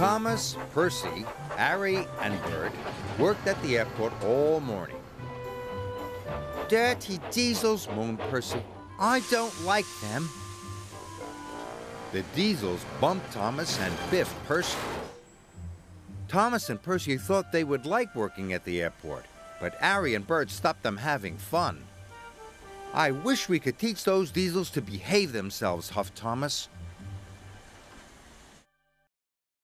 Thomas, Percy, Harry, and Bert worked at the airport all morning. Dirty diesels, moaned Percy. I don't like them. The diesels bumped Thomas and Biff Percy. Thomas and Percy thought they would like working at the airport, but Harry and Bert stopped them having fun. I wish we could teach those diesels to behave themselves, huffed Thomas.